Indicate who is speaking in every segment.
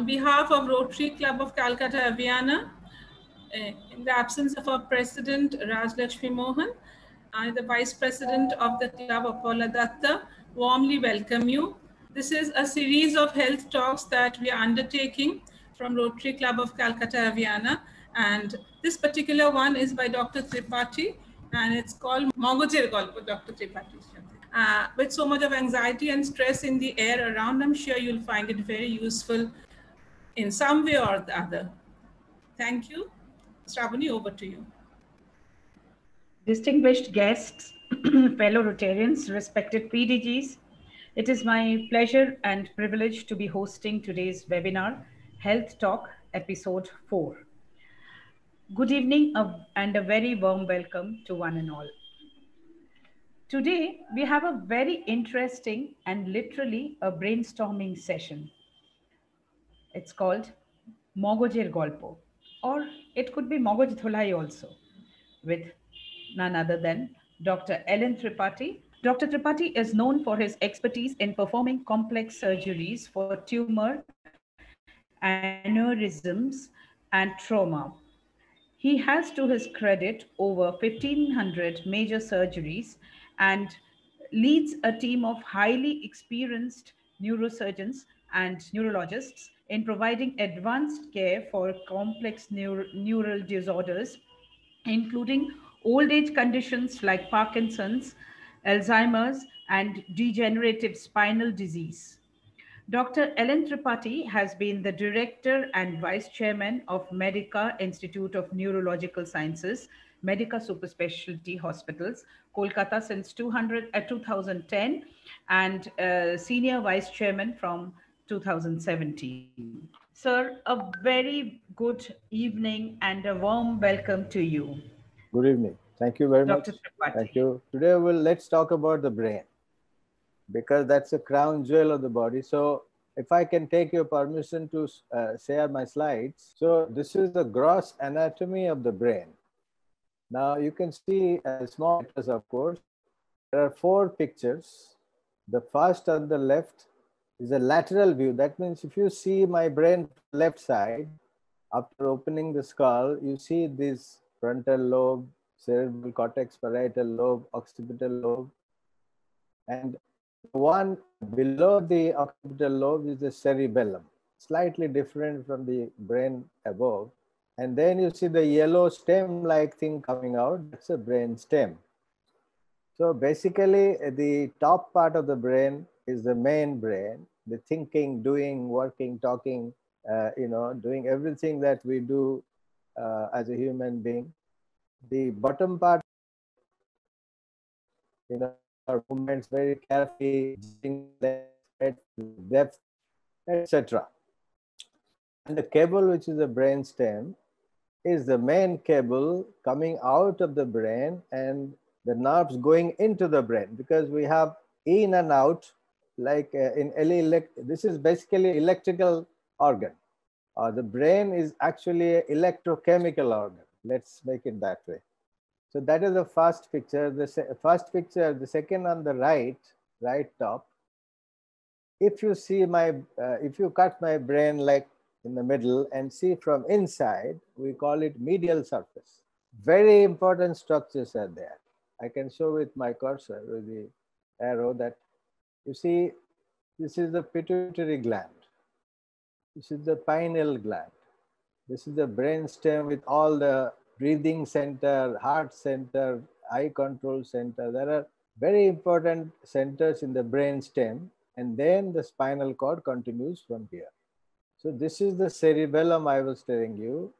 Speaker 1: On behalf of Rotary Club of Calcutta Avyanna, uh, in the absence of our president, Raj Lakshmi Mohan, I, the vice president of the club, Apollo Datta, warmly welcome you. This is a series of health talks that we are undertaking from Rotary Club of Calcutta Avyanna. And this particular one is by Dr. Tripathy, and it's called Mogojir Golpo, Dr. Tripathy. Uh, with so much of anxiety and stress in the air around, I'm sure you'll find it very useful in some way or the other. Thank you. Shravani, over to you.
Speaker 2: Distinguished guests, fellow Rotarians, respected PDGs, it is my pleasure and privilege to be hosting today's webinar, Health Talk, Episode 4. Good evening and a very warm welcome to one and all. Today, we have a very interesting and literally a brainstorming session. It's called Mogojir Golpo, or it could be Mogoj Dhulai also, with none other than Dr. LN Tripathy. Dr. Tripathy is known for his expertise in performing complex surgeries for tumor, aneurysms, and trauma. He has to his credit over 1500 major surgeries and leads a team of highly experienced neurosurgeons and neurologists in providing advanced care for complex neural disorders, including old age conditions like Parkinson's, Alzheimer's, and degenerative spinal disease. Dr. LN Tripathy has been the director and vice chairman of Medica Institute of Neurological Sciences, Medica Super Specialty Hospitals, Kolkata since 200, uh, 2010 and uh, senior vice chairman from 2017. Sir, a very good evening and a warm welcome to you.
Speaker 3: Good evening. Thank you very Dr. much. Tripathy. Thank you. Today, we'll, let's talk about the brain because that's the crown jewel of the body. So if I can take your permission to uh, share my slides. So this is the gross anatomy of the brain. Now you can see a small letters, of course. There are four pictures. The first on the left is a lateral view. That means if you see my brain left side, after opening the skull, you see this frontal lobe, cerebral cortex, parietal lobe, occipital lobe. And one below the occipital lobe is the cerebellum, slightly different from the brain above. And then you see the yellow stem-like thing coming out, that's a brain stem. So basically the top part of the brain is the main brain, the thinking, doing, working, talking, uh, you know, doing everything that we do uh, as a human being. The bottom part, you know, our movements very carefully, depth, etc. And the cable, which is the brain stem, is the main cable coming out of the brain and the nerves going into the brain because we have in and out like uh, in elect this is basically electrical organ. Uh, the brain is actually an electrochemical organ. Let's make it that way. So that is the first picture. The first picture the second on the right right top. If you see my uh, if you cut my brain like in the middle and see from inside, we call it medial surface. Very important structures are there. I can show with my cursor with the arrow that you see this is the pituitary gland. This is the pineal gland. This is the brain stem with all the breathing center, heart center, eye control center. There are very important centers in the brain stem and then the spinal cord continues from here. So this is the cerebellum I was telling you,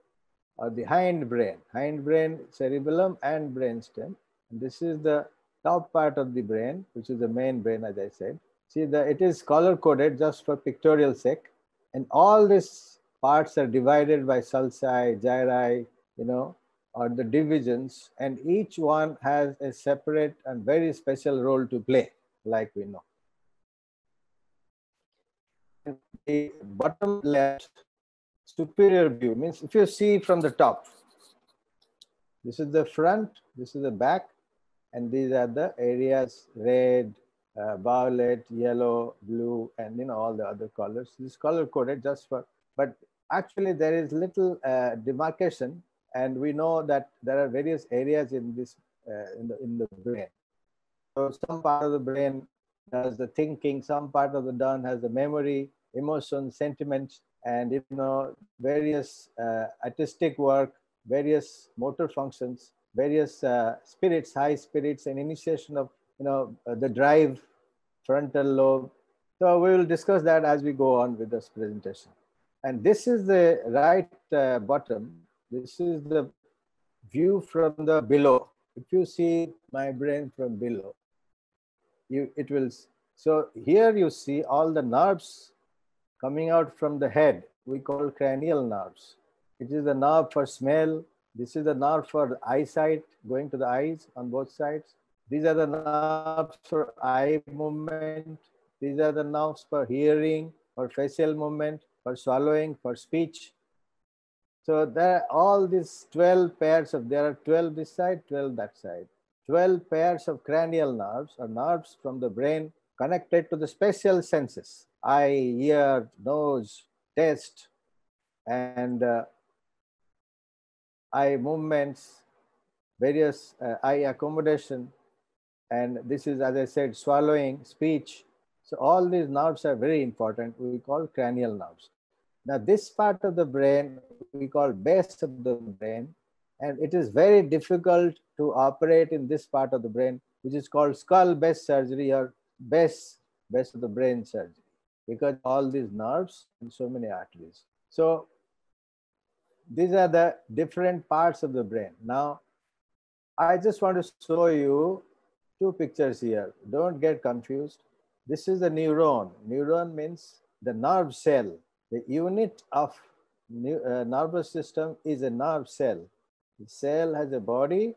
Speaker 3: or the hind brain, hind brain, cerebellum and brainstem. And this is the top part of the brain, which is the main brain, as I said. See, the, it is color coded just for pictorial sake. And all these parts are divided by sulci, gyri, you know, or the divisions. And each one has a separate and very special role to play, like we know the bottom left superior view means if you see from the top, this is the front, this is the back, and these are the areas red, uh, violet, yellow, blue, and you know all the other colors. This color coded just for but actually there is little uh, demarcation and we know that there are various areas in this uh, in, the, in the brain. So some part of the brain does the thinking, some part of the brain has the memory, emotion, sentiments, and you know various uh, artistic work, various motor functions, various uh, spirits, high spirits, and initiation of you know uh, the drive, frontal lobe. So we will discuss that as we go on with this presentation. And this is the right uh, bottom. This is the view from the below. If you see my brain from below, you it will. So here you see all the nerves coming out from the head. We call cranial nerves. It is the nerve for smell. This is the nerve for eyesight, going to the eyes on both sides. These are the nerves for eye movement. These are the nerves for hearing, for facial movement, for swallowing, for speech. So there are all these 12 pairs of, there are 12 this side, 12 that side. 12 pairs of cranial nerves or nerves from the brain connected to the special senses, eye, ear, nose, taste, and uh, eye movements, various uh, eye accommodation. And this is, as I said, swallowing, speech, so all these nerves are very important. We call cranial nerves. Now this part of the brain we call base of the brain and it is very difficult to operate in this part of the brain which is called skull base surgery or base, base of the brain surgery because all these nerves and so many arteries. So these are the different parts of the brain. Now I just want to show you two pictures here. Don't get confused. This is the neuron. Neuron means the nerve cell. The unit of uh, nervous system is a nerve cell. The cell has a body.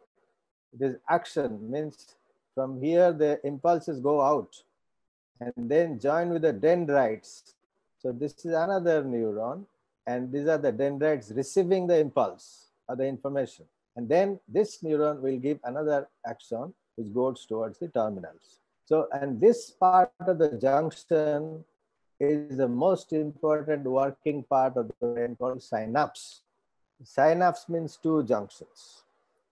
Speaker 3: It is axon, means from here the impulses go out and then join with the dendrites. So this is another neuron and these are the dendrites receiving the impulse or the information. And then this neuron will give another axon which goes towards the terminals. So, and this part of the junction is the most important working part of the brain called synapse. Synapse means two junctions.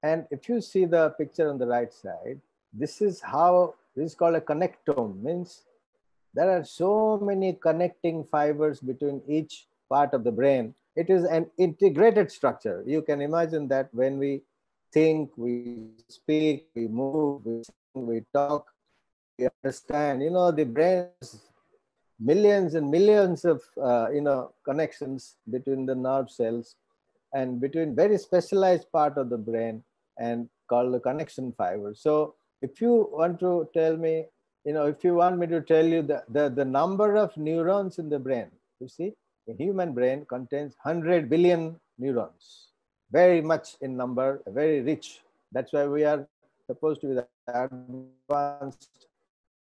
Speaker 3: And if you see the picture on the right side, this is how, this is called a connectome, means there are so many connecting fibers between each part of the brain. It is an integrated structure. You can imagine that when we think, we speak, we move, we, sing, we talk, we understand, you know, the brain millions and millions of, uh, you know, connections between the nerve cells and between very specialized part of the brain and called the connection fiber. So if you want to tell me, you know, if you want me to tell you the, the, the number of neurons in the brain, you see, human brain contains 100 billion neurons, very much in number, very rich. That's why we are supposed to be the advanced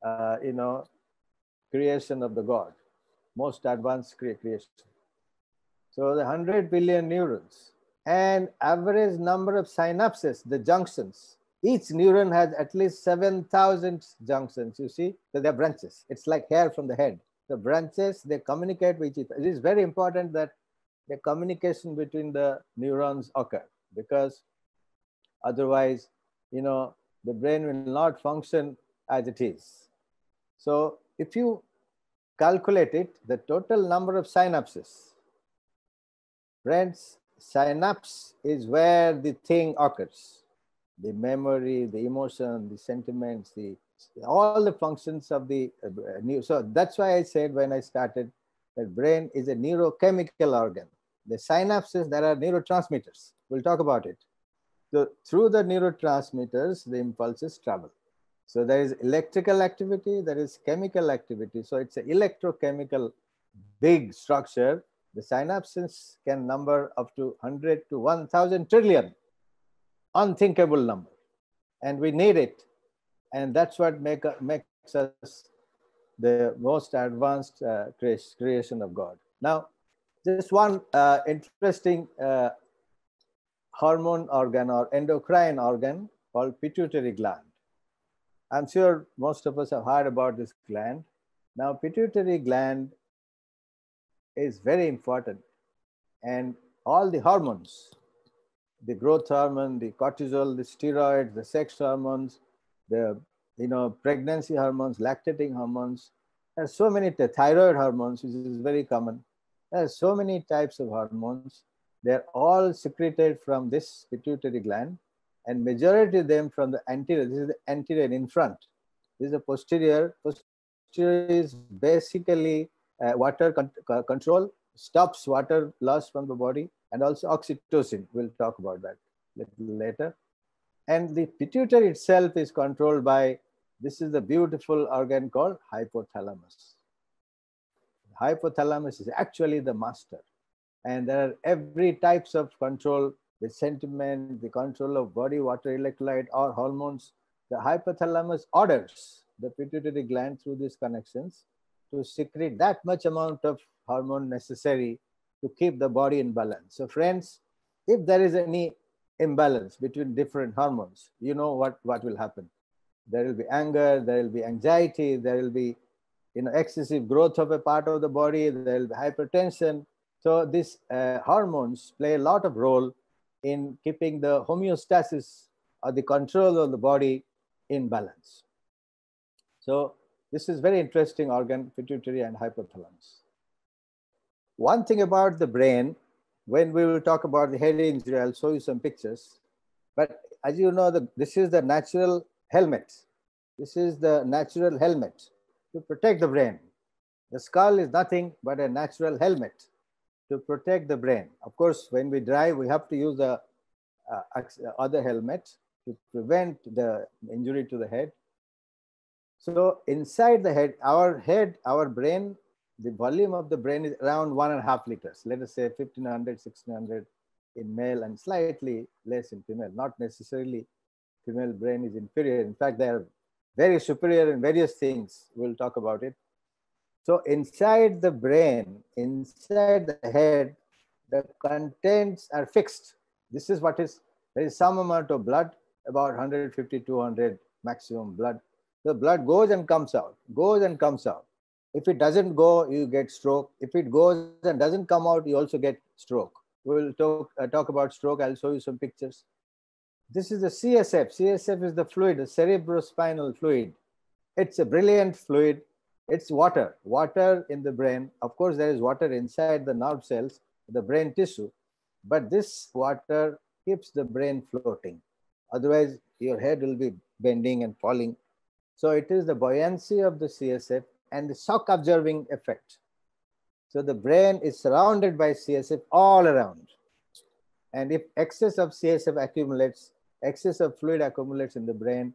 Speaker 3: uh, you know, creation of the God, most advanced cre creation. So the 100 billion neurons and average number of synapses, the junctions, each neuron has at least 7,000 junctions, you see, so they're branches. It's like hair from the head. The branches, they communicate with each other. It is very important that the communication between the neurons occur because otherwise, you know, the brain will not function as it is. So if you calculate it, the total number of synapses, friends, synapse is where the thing occurs. The memory, the emotion, the sentiments, the all the functions of the uh, new. So that's why I said when I started that brain is a neurochemical organ. The synapses, there are neurotransmitters. We'll talk about it. So through the neurotransmitters, the impulses travel. So there is electrical activity, there is chemical activity. So it's an electrochemical big structure. The synapses can number up to 100 to 1000 trillion, unthinkable number. And we need it. And that's what make, makes us the most advanced uh, creation of God. Now, just one uh, interesting uh, hormone organ or endocrine organ called pituitary gland. I'm sure most of us have heard about this gland. Now, pituitary gland is very important. and all the hormones, the growth hormone, the cortisol, the steroids, the sex hormones, the you know pregnancy hormones, lactating hormones. There are so many thyroid hormones, which is very common. There are so many types of hormones. They're all secreted from this pituitary gland, and majority of them from the anterior. This is the anterior in front. This is the posterior. Posterior is basically uh, water con control, stops water loss from the body, and also oxytocin. We'll talk about that little later. And the pituitary itself is controlled by, this is the beautiful organ called hypothalamus. Hypothalamus is actually the master. And there are every types of control, the sentiment, the control of body water electrolyte or hormones. The hypothalamus orders the pituitary gland through these connections to secrete that much amount of hormone necessary to keep the body in balance. So friends, if there is any imbalance between different hormones, you know what, what will happen. There will be anger, there will be anxiety, there will be you know, excessive growth of a part of the body, there will be hypertension. So these uh, hormones play a lot of role in keeping the homeostasis or the control of the body in balance. So this is very interesting organ, pituitary and hypothalamus. One thing about the brain, when we will talk about the head injury, I'll show you some pictures. But as you know, the, this is the natural helmet. This is the natural helmet to protect the brain. The skull is nothing but a natural helmet to protect the brain. Of course, when we drive, we have to use the uh, other helmet to prevent the injury to the head. So inside the head, our head, our brain the volume of the brain is around one and a half liters. Let us say 1500, 1600 in male and slightly less in female. Not necessarily female brain is inferior. In fact, they are very superior in various things. We'll talk about it. So inside the brain, inside the head, the contents are fixed. This is what is, there is some amount of blood, about 150, 200 maximum blood. The blood goes and comes out, goes and comes out. If it doesn't go, you get stroke. If it goes and doesn't come out, you also get stroke. We'll talk, uh, talk about stroke. I'll show you some pictures. This is the CSF. CSF is the fluid, the cerebrospinal fluid. It's a brilliant fluid. It's water, water in the brain. Of course, there is water inside the nerve cells, the brain tissue, but this water keeps the brain floating. Otherwise, your head will be bending and falling. So it is the buoyancy of the CSF and the shock absorbing effect. So the brain is surrounded by CSF all around. And if excess of CSF accumulates, excess of fluid accumulates in the brain,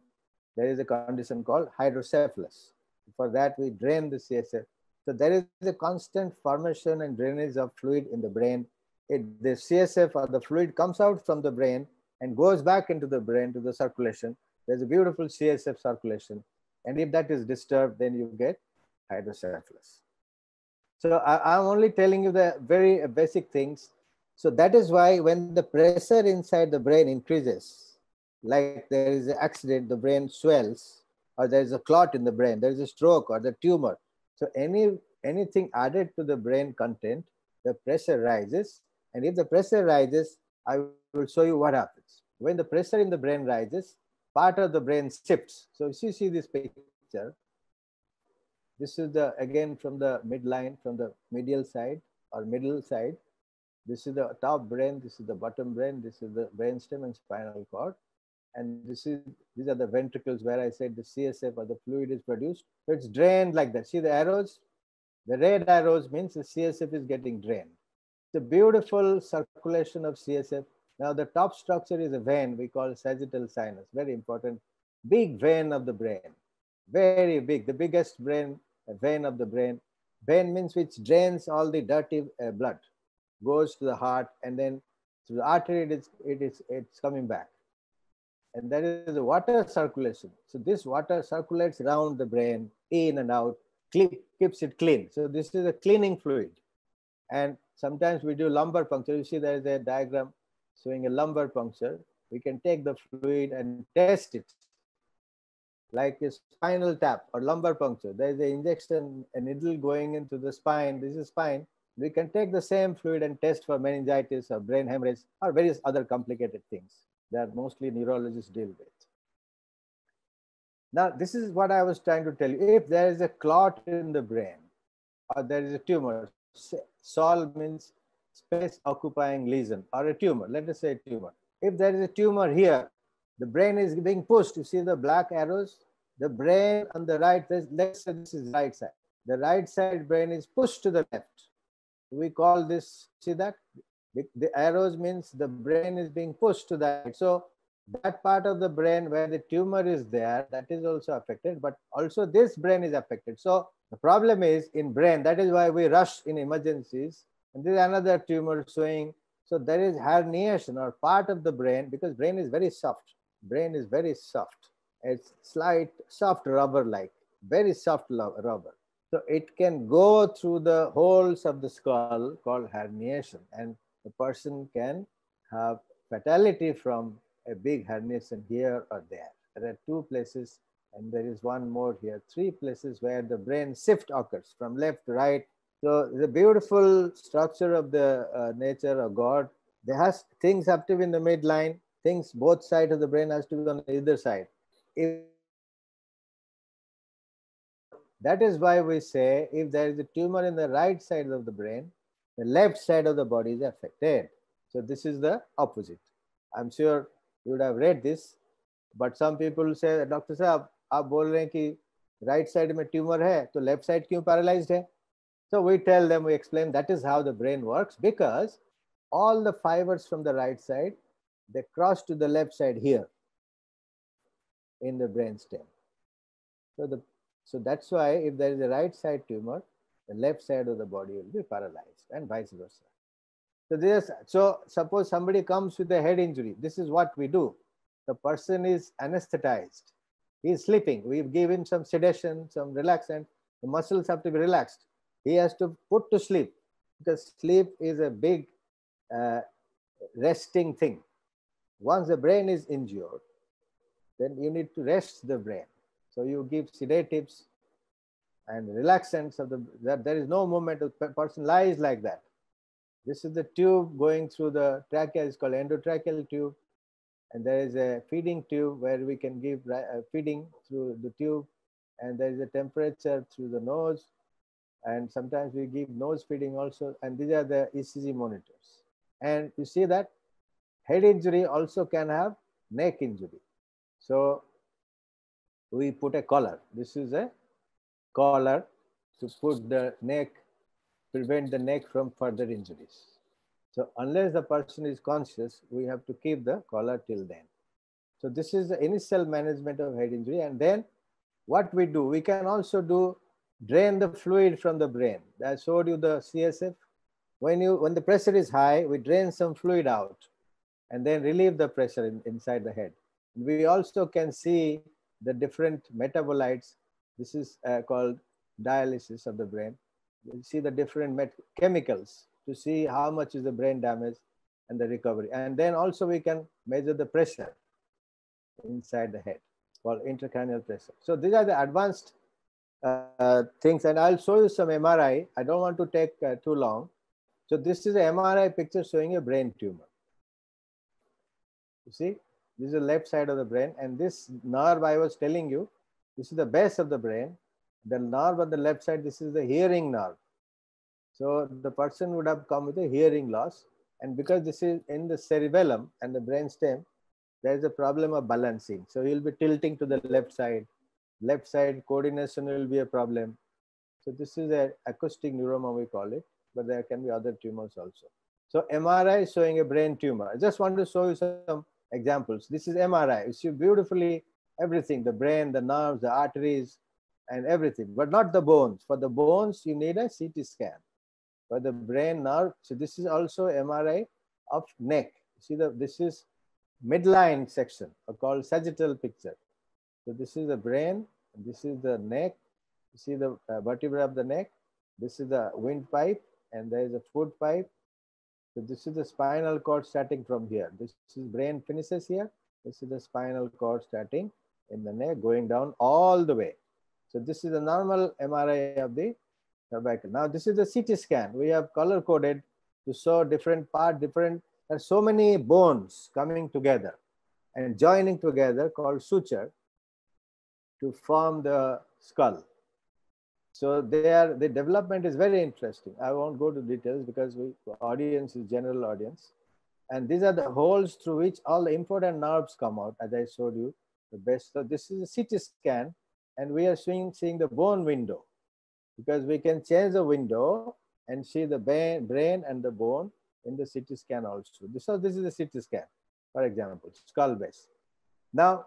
Speaker 3: there is a condition called hydrocephalus. For that, we drain the CSF. So there is a constant formation and drainage of fluid in the brain. It, the CSF or the fluid comes out from the brain and goes back into the brain to the circulation. There's a beautiful CSF circulation. And if that is disturbed, then you get hydrocephalus. So I, am only telling you the very basic things. So that is why when the pressure inside the brain increases, like there is an accident, the brain swells, or there is a clot in the brain, there is a stroke or the tumor. So any anything added to the brain content, the pressure rises. And if the pressure rises, I will show you what happens. When the pressure in the brain rises, part of the brain shifts. So if you see this picture, this is the, again, from the midline, from the medial side or middle side. This is the top brain, this is the bottom brain, this is the brainstem and spinal cord. And this is these are the ventricles where I said the CSF or the fluid is produced. So it's drained like that. See the arrows? The red arrows means the CSF is getting drained. It's a beautiful circulation of CSF. Now the top structure is a vein we call sagittal sinus, very important, big vein of the brain, very big, the biggest brain vein of the brain. Vein means which drains all the dirty uh, blood, goes to the heart, and then through the artery, it is, it is it's coming back. And that is the water circulation. So this water circulates around the brain, in and out, keeps it clean. So this is a cleaning fluid. And sometimes we do lumbar puncture. You see there is a diagram showing a lumbar puncture. We can take the fluid and test it like a spinal tap or lumbar puncture. There is an injection, a needle going into the spine. This is spine. We can take the same fluid and test for meningitis or brain hemorrhage or various other complicated things that mostly neurologists deal with. Now, this is what I was trying to tell you. If there is a clot in the brain or there is a tumor, SOL means space occupying lesion or a tumor, let us say tumor. If there is a tumor here, the brain is being pushed. You see the black arrows? The brain on the right, let's say this is right side. The right side brain is pushed to the left. We call this, see that? The arrows means the brain is being pushed to that. So that part of the brain where the tumor is there, that is also affected, but also this brain is affected. So the problem is in brain, that is why we rush in emergencies. And there is another tumor showing. So there is herniation or part of the brain because brain is very soft. Brain is very soft. It's slight, soft rubber-like, very soft rubber. So it can go through the holes of the skull called herniation and the person can have fatality from a big herniation here or there. There are two places and there is one more here, three places where the brain shift occurs from left to right. So the beautiful structure of the uh, nature of God, there has things have to be in the midline, things both sides of the brain has to be on either side. If, that is why we say if there is a tumor in the right side of the brain, the left side of the body is affected. So this is the opposite. I'm sure you would have read this, but some people say, Doctor साहब आप बोल रहे हैं कि right side में tumor है तो left side क्यों paralyzed है? So we tell them, we explain that is how the brain works because all the fibers from the right side, they cross to the left side here in the brain stem. So, the, so that's why if there is a right side tumor, the left side of the body will be paralyzed and vice versa. So this, so suppose somebody comes with a head injury. This is what we do. The person is anesthetized. He is sleeping. We give him some sedation, some relaxant. The muscles have to be relaxed. He has to put to sleep because sleep is a big uh, resting thing. Once the brain is injured, then you need to rest the brain. So you give sedatives and relaxants of the that there is no movement. The person lies like that. This is the tube going through the trachea, it's called endotracheal tube. And there is a feeding tube where we can give uh, feeding through the tube. And there is a temperature through the nose. And sometimes we give nose feeding also. And these are the ECG monitors. And you see that head injury also can have neck injury. So we put a collar. This is a collar to put the neck prevent the neck from further injuries. So unless the person is conscious, we have to keep the collar till then. So this is the initial management of head injury. And then what we do, we can also do drain the fluid from the brain. I showed you the CSF. When, you, when the pressure is high, we drain some fluid out and then relieve the pressure in, inside the head. We also can see the different metabolites. This is uh, called dialysis of the brain We see the different chemicals to see how much is the brain damage and the recovery. And then also we can measure the pressure inside the head called intracranial pressure. So these are the advanced uh, things and I'll show you some MRI. I don't want to take uh, too long. So this is an MRI picture showing a brain tumor. You see, this is the left side of the brain and this nerve I was telling you, this is the base of the brain the nerve on the left side, this is the hearing nerve. So the person would have come with a hearing loss. And because this is in the cerebellum and the brain stem, there is a problem of balancing. So he'll be tilting to the left side. Left side coordination will be a problem. So this is an acoustic neuroma, we call it, but there can be other tumors also. So MRI is showing a brain tumor. I just want to show you some examples. This is MRI. You see beautifully everything, the brain, the nerves, the arteries, and everything, but not the bones. For the bones, you need a CT scan. For the brain nerve, so this is also MRI of neck. You See the this is midline section called sagittal picture. So this is the brain, this is the neck. You see the uh, vertebra of the neck. This is the windpipe, and there is a foot pipe. So this is the spinal cord starting from here. This is brain finishes here. This is the spinal cord starting in the neck, going down all the way. So this is a normal MRI of the cervical. Now this is the CT scan. We have color coded to show different part, different, there are so many bones coming together and joining together called suture to form the skull. So there, the development is very interesting. I won't go to details because we audience is general audience. And these are the holes through which all the important nerves come out, as I showed you the best. So this is a CT scan, and we are seeing, seeing the bone window because we can change the window and see the brain, brain and the bone in the CT scan also. So this is a CT scan, for example, skull base. Now,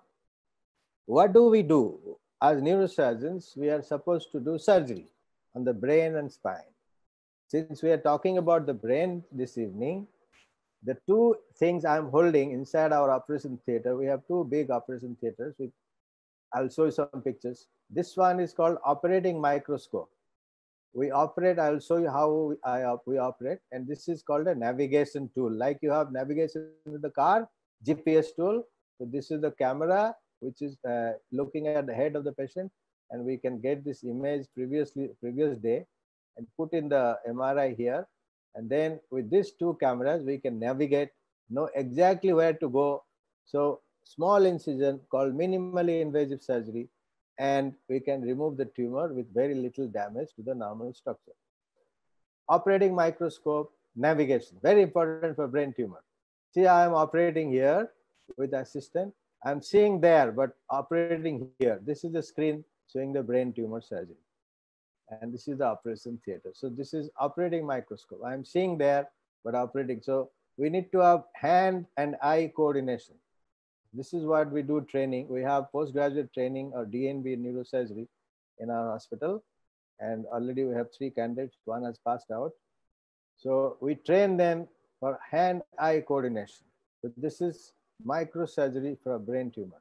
Speaker 3: what do we do? As neurosurgeons, we are supposed to do surgery on the brain and spine. Since we are talking about the brain this evening, the two things I'm holding inside our operation theater, we have two big operation theaters. With, I'll show you some pictures. This one is called operating microscope we operate i'll show you how I, we operate and this is called a navigation tool like you have navigation in the car gps tool so this is the camera which is uh, looking at the head of the patient and we can get this image previously previous day and put in the mri here and then with these two cameras we can navigate know exactly where to go so small incision called minimally invasive surgery and we can remove the tumor with very little damage to the normal structure. Operating microscope, navigation, very important for brain tumor. See, I am operating here with assistant. I'm seeing there, but operating here. This is the screen showing the brain tumor surgery. And this is the operation theater. So this is operating microscope. I'm seeing there, but operating. So we need to have hand and eye coordination. This is what we do training. We have postgraduate training or DNB neurosurgery in our hospital. And already we have three candidates. One has passed out. So we train them for hand-eye coordination. So this is microsurgery for a brain tumor.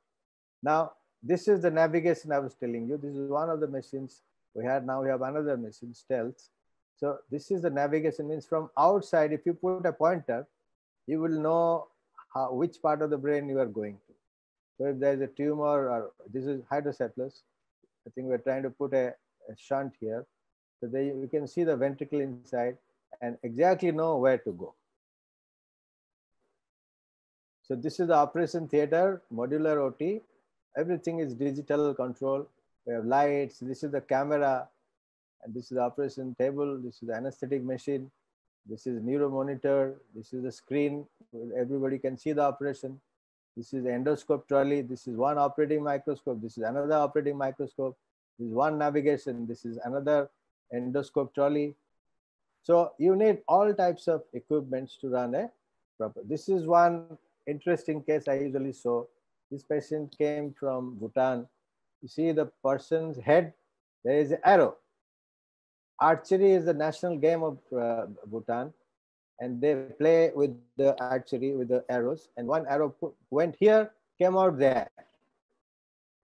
Speaker 3: Now, this is the navigation I was telling you. This is one of the machines we had. Now we have another machine, Stealth. So this is the navigation means from outside, if you put a pointer, you will know how, which part of the brain you are going to. So if there is a tumor or this is hydrocephalus, I think we're trying to put a, a shunt here. So they, we can see the ventricle inside and exactly know where to go. So this is the operation theater, modular OT. Everything is digital control. We have lights. This is the camera. And this is the operation table. This is the anesthetic machine. This is neuro monitor. This is the screen. Everybody can see the operation. This is endoscope trolley. This is one operating microscope. This is another operating microscope. This is one navigation. This is another endoscope trolley. So you need all types of equipments to run a proper. This is one interesting case I usually saw. This patient came from Bhutan. You see the person's head, there is an arrow archery is the national game of uh, Bhutan, and they play with the archery with the arrows. And one arrow went here, came out there,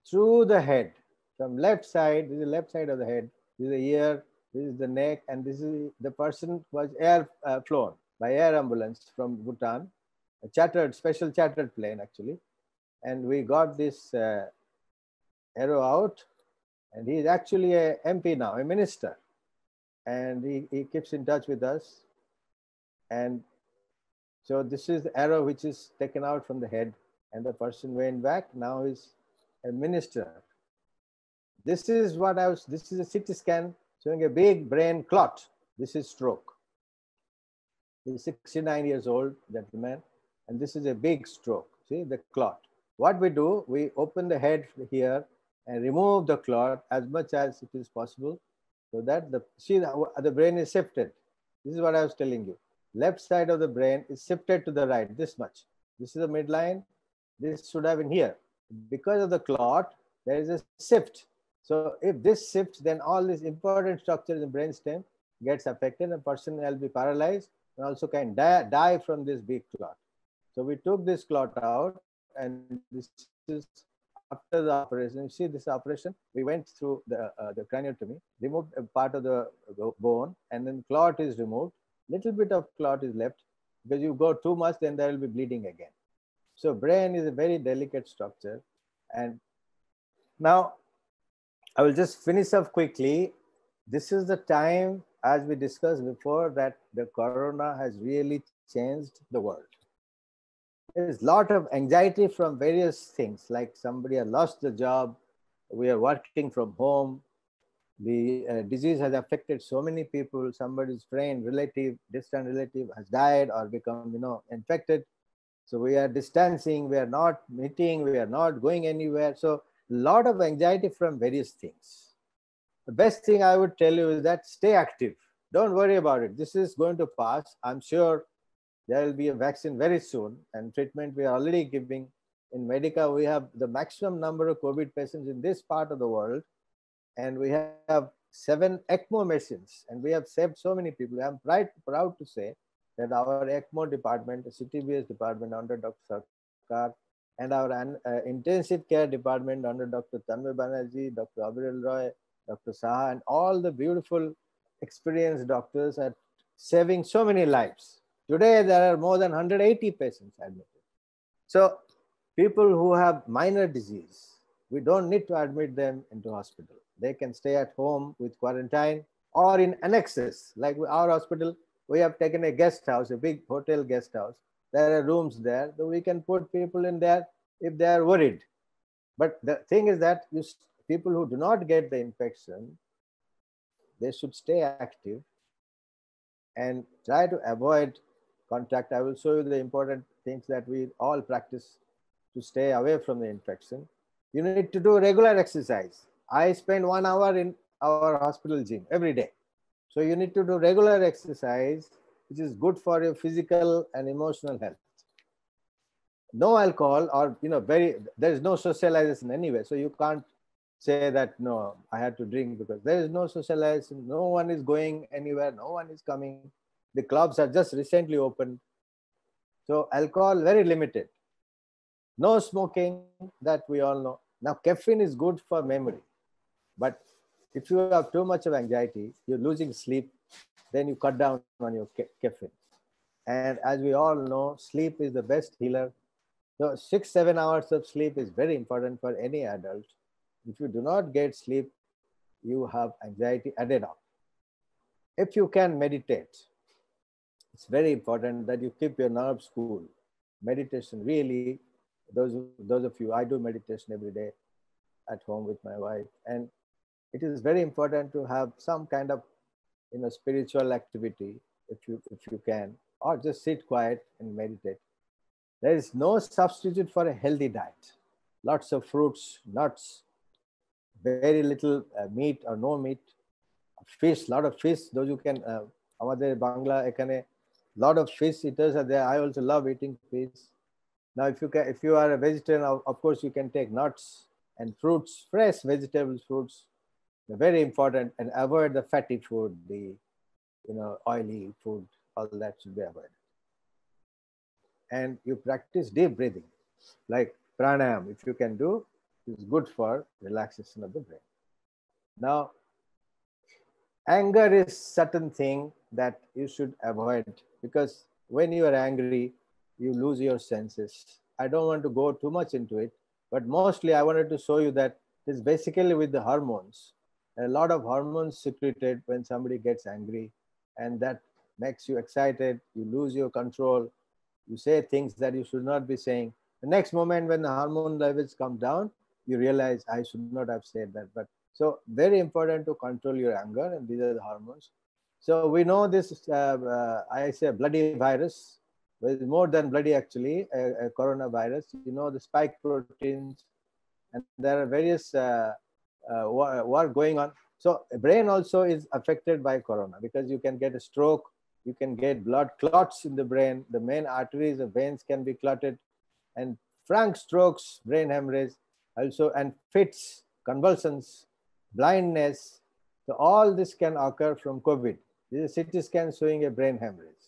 Speaker 3: through the head, from left side. This is the left side of the head. This is the ear. This is the neck, and this is the person was air uh, flown by air ambulance from Bhutan, a chartered, special chartered plane actually, and we got this uh, arrow out, and he is actually a MP now, a minister and he, he keeps in touch with us. And so this is the arrow which is taken out from the head and the person went back. Now is a minister. This is what I was, this is a CT scan showing a big brain clot. This is stroke. He's 69 years old, gentleman, and this is a big stroke. See the clot. What we do, we open the head here and remove the clot as much as it is possible so that the, see the, the brain is shifted. This is what I was telling you. Left side of the brain is shifted to the right, this much. This is the midline. This should have been here. Because of the clot, there is a shift. So if this shifts, then all these important structures in brainstem gets affected. The person will be paralyzed and also can die, die from this big clot. So we took this clot out and this is after the operation, you see this operation, we went through the, uh, the craniotomy, removed a part of the bone, and then clot is removed. Little bit of clot is left because you go too much, then there will be bleeding again. So brain is a very delicate structure. And now I will just finish up quickly. this is the time, as we discussed before, that the corona has really changed the world. There's a lot of anxiety from various things, like somebody has lost the job, we are working from home, the uh, disease has affected so many people, somebody's friend, relative, distant relative has died or become, you know, infected. So we are distancing, we are not meeting, we are not going anywhere. So a lot of anxiety from various things. The best thing I would tell you is that stay active. Don't worry about it. This is going to pass. I'm sure there will be a vaccine very soon and treatment we are already giving. In Medica, we have the maximum number of COVID patients in this part of the world. And we have seven ECMO machines and we have saved so many people. I'm proud, proud to say that our ECMO department, the CTVS department under Dr. Sarkar, and our uh, intensive care department under Dr. Tanmay Banerjee, Dr. Abirul Roy, Dr. Saha, and all the beautiful, experienced doctors are saving so many lives. Today, there are more than 180 patients admitted. So, people who have minor disease, we don't need to admit them into hospital. They can stay at home with quarantine or in annexes. Like our hospital, we have taken a guest house, a big hotel guest house. There are rooms there, so we can put people in there if they are worried. But the thing is that you people who do not get the infection, they should stay active and try to avoid contact. I will show you the important things that we all practice to stay away from the infection. You need to do regular exercise. I spend one hour in our hospital gym every day. So you need to do regular exercise, which is good for your physical and emotional health. No alcohol or, you know, very, there is no socialization anyway. So you can't say that no i had to drink because there is no socialization no one is going anywhere no one is coming the clubs are just recently opened. So alcohol very limited. No smoking that we all know. Now caffeine is good for memory. But if you have too much of anxiety you're losing sleep then you cut down on your ca caffeine. And as we all know sleep is the best healer. So six seven hours of sleep is very important for any adult. If you do not get sleep, you have anxiety added on. If you can meditate, it's very important that you keep your nerves cool. Meditation really, those, those of you, I do meditation every day at home with my wife. And it is very important to have some kind of you know, spiritual activity if you, if you can, or just sit quiet and meditate. There is no substitute for a healthy diet. Lots of fruits, nuts, very little uh, meat or no meat, fish, lot of fish. Those who can, uh, আমাদের বাংলা এখানে lot of fish eaters are there. I also love eating fish. Now, if you can, if you are a vegetarian, of course you can take nuts and fruits, fresh vegetables, fruits. They're very important, and avoid the fatty food, the you know oily food. All that should be avoided. And you practice deep breathing, like pranayam. If you can do, is good for relaxation of the brain. Now, anger is certain thing that you should avoid because when you are angry, you lose your senses. I don't want to go too much into it, but mostly I wanted to show you that it's basically with the hormones. A lot of hormones secreted when somebody gets angry, and that makes you excited. You lose your control. You say things that you should not be saying. The next moment, when the hormone levels come down, you realize I should not have said that. But so very important to control your anger, and these are the hormones. So we know this, uh, uh, I say bloody virus, is more than bloody actually, a, a, coronavirus. You know the spike proteins, and there are various uh, uh, work going on. So brain also is affected by corona because you can get a stroke, you can get blood clots in the brain, the main arteries, the veins can be clotted, and frank strokes, brain hemorrhage, also and fits, convulsions, blindness. So all this can occur from COVID. This is a CT scan showing a brain hemorrhage.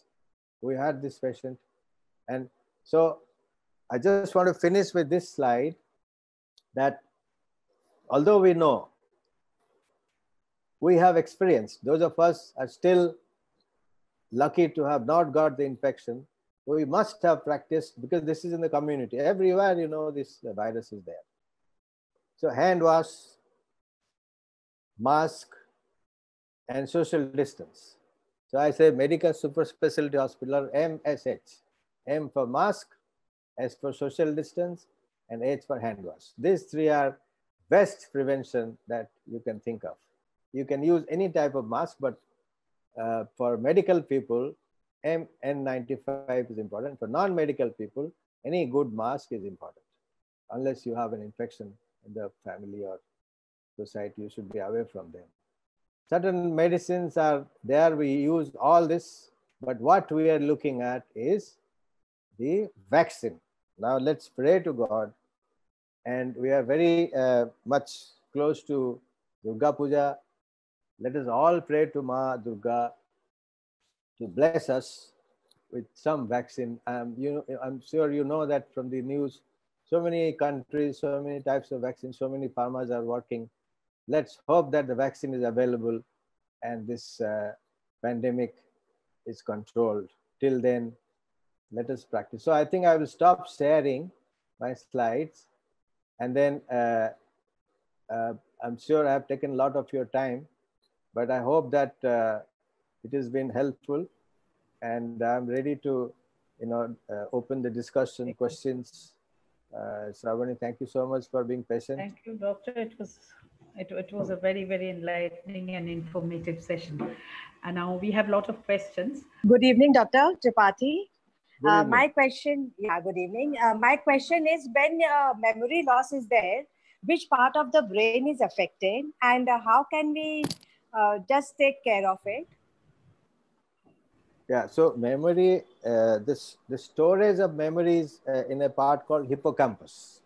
Speaker 3: We had this patient. And so I just want to finish with this slide that although we know we have experienced, those of us are still lucky to have not got the infection. We must have practiced because this is in the community. Everywhere, you know, this virus is there. So hand wash, mask, and social distance. So I say Medica super specialty hospital MSH. M for mask, S for social distance, and H for hand wash. These three are best prevention that you can think of. You can use any type of mask, but uh, for medical people, M N95 is important. For non-medical people, any good mask is important. Unless you have an infection in the family or society, you should be away from them. Certain medicines are there, we use all this, but what we are looking at is the vaccine. Now let's pray to God. And we are very uh, much close to Durga Puja. Let us all pray to Ma Durga to bless us with some vaccine. Um, you know, I'm sure you know that from the news, so many countries, so many types of vaccines, so many pharmas are working. Let's hope that the vaccine is available and this uh, pandemic is controlled. Till then, let us practice. So I think I will stop sharing my slides and then uh, uh, I'm sure I have taken a lot of your time, but I hope that uh, it has been helpful and I'm ready to, you know, uh, open the discussion, questions. Uh, Shravani, thank you so much for being patient.
Speaker 2: Thank you, doctor. It was it, it was a very, very enlightening and informative session. And now we have a lot of questions.
Speaker 4: Good evening, Dr.
Speaker 3: Tripathy.
Speaker 4: Uh, my question, yeah, good evening. Uh, my question is when uh, memory loss is there, which part of the brain is affected and uh, how can we uh, just take care of it?
Speaker 3: Yeah, so memory, uh, this the storage of memories uh, in a part called hippocampus.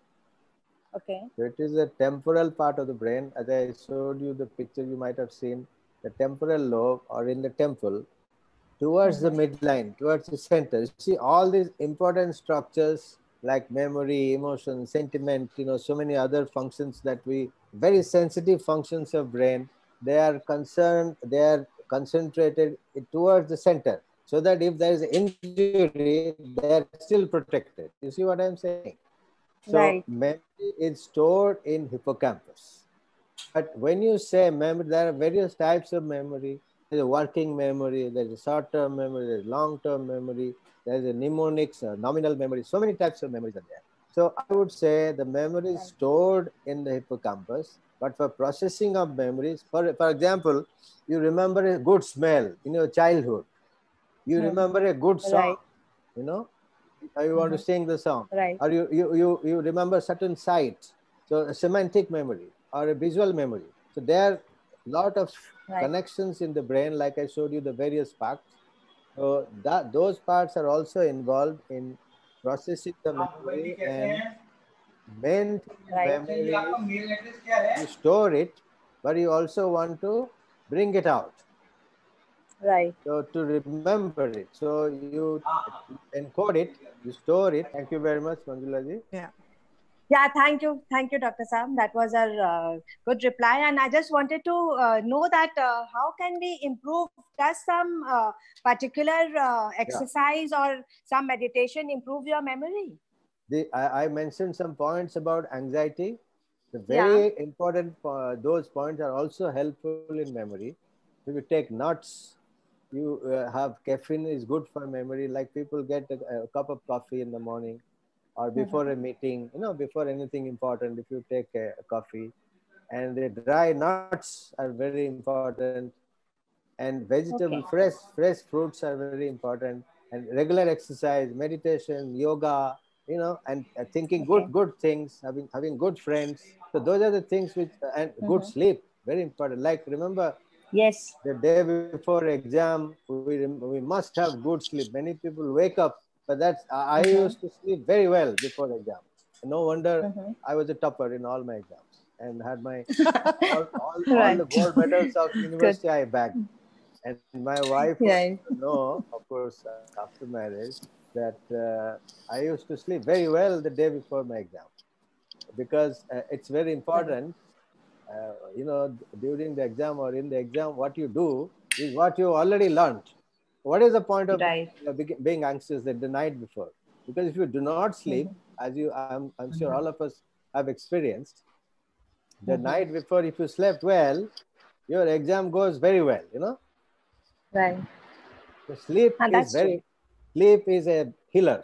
Speaker 4: Okay.
Speaker 3: So it is a temporal part of the brain. As I showed you the picture, you might have seen the temporal lobe or in the temple towards the mm-hmm. midline, towards the center. You see all these important structures like memory, emotion, sentiment, you know, so many other functions that we, very sensitive functions of brain, they are concerned, they are concentrated towards the center so that if there is injury, they are still protected. You see what I'm saying? So
Speaker 4: Right.
Speaker 3: memory is stored in hippocampus. But when you say memory, there are various types of memory. There's a working memory, there's a short-term memory, there's long-term memory, there's a mnemonics, uh, nominal memory. So many types of memories are there. So I would say the memory is stored in the hippocampus, but for processing of memories, for, for example, you remember a good smell in your childhood. You
Speaker 4: Hmm.
Speaker 3: remember a good song,
Speaker 4: Right.
Speaker 3: you know, or you want to sing the song
Speaker 4: Right.
Speaker 3: or you, you, you, you remember certain sights. So a semantic memory or a visual memory. So there are a lot of
Speaker 4: Right.
Speaker 3: connections in the brain, like I showed you the various parts. So that those parts are also involved in processing the memory and maintaining
Speaker 4: Right.
Speaker 3: memory. You store it, but you also want to bring it out.
Speaker 4: Right.
Speaker 3: So to remember it. So you encode it, you store it. Thank you very much, Manjula ji.
Speaker 4: Yeah, thank you. Thank you, Dr. Sam. That was a uh, good reply. And I just wanted to uh, know that uh, how can we improve, does some uh, particular uh, exercise or some meditation improve your memory?
Speaker 3: the, I, I mentioned some points about anxiety. The very important, uh, those points are also helpful in memory. If you take nuts, you uh, have caffeine is good for memory. Like people get a, a cup of coffee in the morning or before a meeting, you know, before anything important, if you take a, a coffee. And the dry nuts are very important. And vegetable,
Speaker 4: Okay.
Speaker 3: fresh, fresh fruits are very important. And regular exercise, meditation, yoga, you know, and uh, thinking good,
Speaker 4: Okay.
Speaker 3: good things, having having good friends. So those are the things which and good
Speaker 4: Mhm.
Speaker 3: sleep, very important. Like remember
Speaker 4: Yes.
Speaker 3: the day before exam, we we must have good sleep. Many people wake up, but that's I
Speaker 4: Mhm.
Speaker 3: used to sleep very well before exam. No wonder
Speaker 4: Mhm.
Speaker 3: I was a topper in all my exams and had my all, all, all the gold medals of university I bagged. And my wife
Speaker 4: Right.
Speaker 3: know, of course, uh, after marriage, that uh, I used to sleep very well the day before my exam because uh, it's very important. Uh, you know, during the exam or in the exam, what you do is what you already learned. What is the point of
Speaker 4: Right.
Speaker 3: being anxious the, the night before? Because if you do not sleep, as you, I'm, I'm sure all of us have experienced, the
Speaker 4: Mhm.
Speaker 3: night before, if you slept well, your exam goes very well, you know.
Speaker 4: Right.
Speaker 3: So sleep
Speaker 4: And
Speaker 3: is very,
Speaker 4: true.
Speaker 3: sleep is a healer.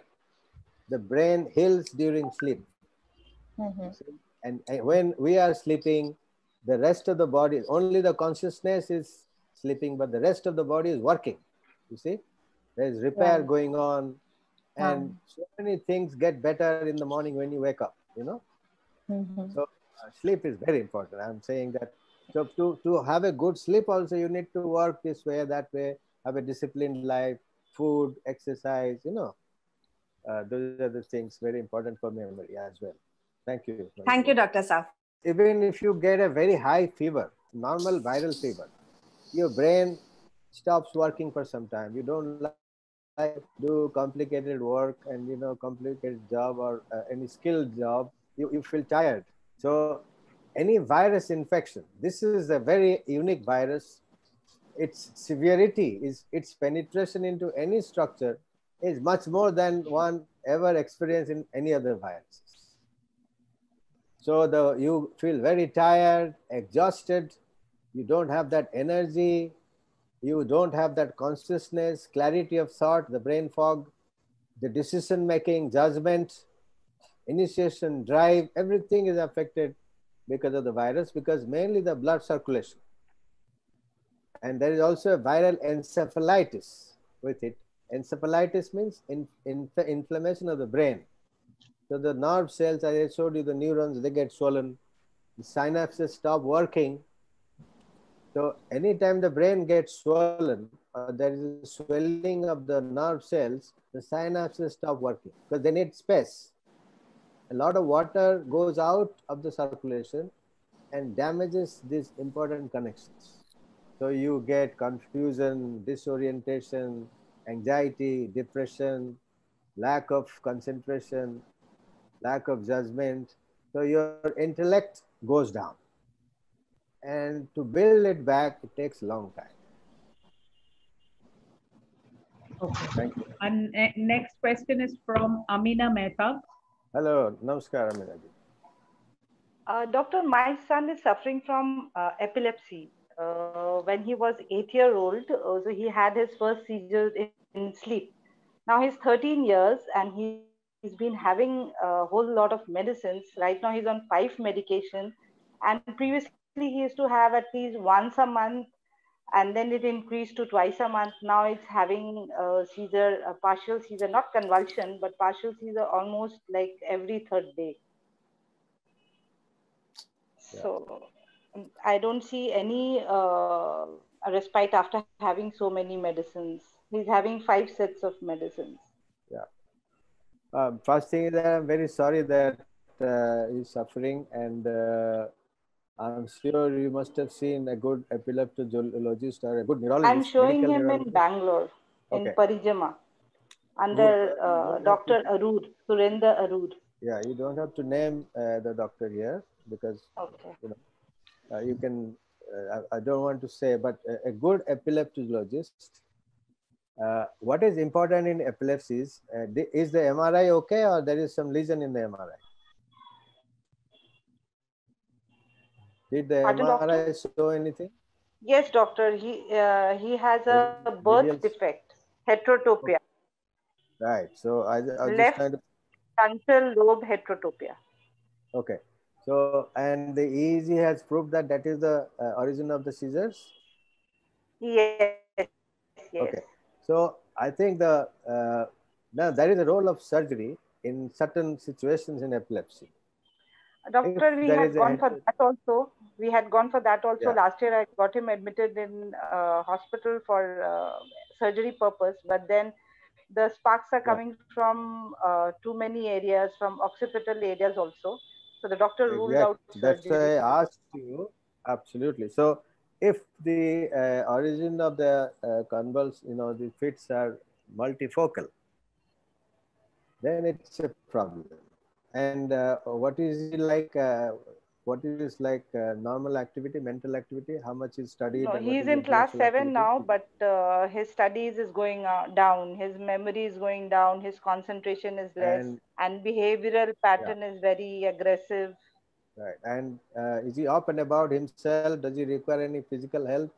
Speaker 3: The brain heals during sleep.
Speaker 4: Mhm.
Speaker 3: And, and when we are sleeping, the rest of the body, only the consciousness is sleeping, but the rest of the body is working. You see, there's repair
Speaker 4: Right.
Speaker 3: going on, and so many things get better in the morning when you wake up. You know,
Speaker 4: Mhm.
Speaker 3: so uh, sleep is very important. I'm saying that. So to to have a good sleep, also you need to work this way, that way, have a disciplined life, food, exercise. You know, uh, those are the things very important for memory as well. Thank you.
Speaker 4: Thank you, Dr. Saf.
Speaker 3: Even if you get a very high fever, normal viral fever, your brain stops working for some time. You don't like do complicated work and you know complicated job or uh, any skilled job. You, you feel tired. So any virus infection, this is a very unique virus. Its severity is its penetration into any structure is much more than one ever experienced in any other virus. So the you feel very tired, exhausted, you don't have that energy, you don't have that consciousness, clarity of thought, the brain fog, the decision making, judgment, initiation, drive, everything is affected because of the virus, because mainly the blood circulation. And there is also a viral encephalitis with it. Encephalitis means in, in, inflammation of the brain. So the nerve cells, as I showed you, the neurons, they get swollen. The synapses stop working. So anytime the brain gets swollen, uh, there is swelling of the nerve cells, the synapses stop working because they need space. A lot of water goes out of the circulation and damages these important connections. So you get confusion, disorientation, anxiety, depression, lack of concentration, lack of judgment. So your intellect goes down. And to build it back, it takes a long time.
Speaker 2: Okay.
Speaker 3: Thank you.
Speaker 2: And ne- next question is from Amina Mehta.
Speaker 3: Hello, namaskar, Aminaji.
Speaker 5: Uh, doctor, my son is suffering from uh, epilepsy. Uh, when he was eight year old, uh, so he had his first seizure in, in sleep. Now he's 13 years and he, he's been having a whole lot of medicines. Right now he's on five medication, and previously he used to have at least once a month, and then it increased to twice a month. Now it's having a seizure, a partial seizure, not convulsion, but partial seizure almost like every third day.
Speaker 3: Yeah.
Speaker 5: So I don't see any uh, respite after having so many medicines. He's having five sets of medicines.
Speaker 3: Um, first thing is that I'm very sorry that uh, he's suffering, and uh, I'm sure you must have seen a good epileptologist or a good neurologist.
Speaker 5: I'm showing him in. Bangalore, in
Speaker 3: Okay.
Speaker 5: Parijama, under uh, Dr. Arud, Surendra Arud.
Speaker 3: Yeah, you don't have to name uh, the doctor here because
Speaker 5: Okay.
Speaker 3: uh, you can. Uh, I, I don't want to say, but a, a good epileptologist. Uh, what is important in epilepsy is, uh, the- is the MRI okay or there is some lesion in the MRI? Did the
Speaker 5: Pardon, doctor?
Speaker 3: MRI show anything?
Speaker 5: Yes, doctor. He uh, he has a birth defect, heterotopia,
Speaker 3: Right. So I, I was just
Speaker 5: Left.
Speaker 3: trying to.
Speaker 5: frontal lobe heterotopia.
Speaker 3: Okay. So and the EEG has proved that that is the uh, origin of the seizures.
Speaker 5: Yes. Yes.
Speaker 3: Okay. So I think the uh, now there is a role of surgery in certain situations in epilepsy.
Speaker 5: Doctor,
Speaker 3: If
Speaker 5: we had gone for that also. We had gone for that also
Speaker 3: Yeah.
Speaker 5: last year. I got him admitted in uh, hospital for uh, surgery purpose, but then the sparks are
Speaker 3: Yeah.
Speaker 5: coming from uh, too many areas, from occipital areas also. So the doctor ruled out
Speaker 3: Exactly. That's
Speaker 5: surgery.
Speaker 3: why I asked you. Absolutely. So if the uh, origin of the uh, convulse, you know, the fits are multifocal, then it's a problem. And uh, what is it like? Uh, what is like uh, normal activity, mental activity? How much is studied?
Speaker 5: No, he's
Speaker 3: is
Speaker 5: in class seven
Speaker 3: activity?
Speaker 5: now, but uh, his studies is going uh, down. His memory is going down. His concentration is less,
Speaker 3: And
Speaker 5: and behavioral pattern is very aggressive.
Speaker 3: Right. And uh, is he up and about himself? Does he require any physical help?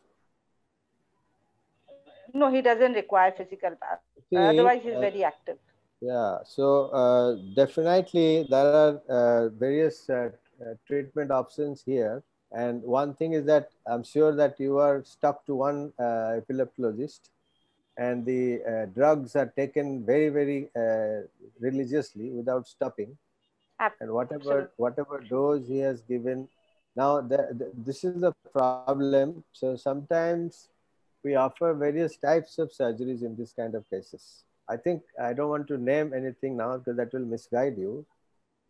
Speaker 5: No, he doesn't require physical bath.
Speaker 3: See,
Speaker 5: Otherwise, he's
Speaker 3: uh,
Speaker 5: very active.
Speaker 3: Yeah, so uh, definitely there are uh, various uh, uh, treatment options here. And one thing is that I'm sure that you are stuck to one uh, epileptologist and the uh, drugs are taken very, very uh, religiously without stopping. And whatever, whatever dose he has given, now the, the, this is the problem. So sometimes we offer various types of surgeries in this kind of cases. I think I don't want to name anything now because that will misguide you.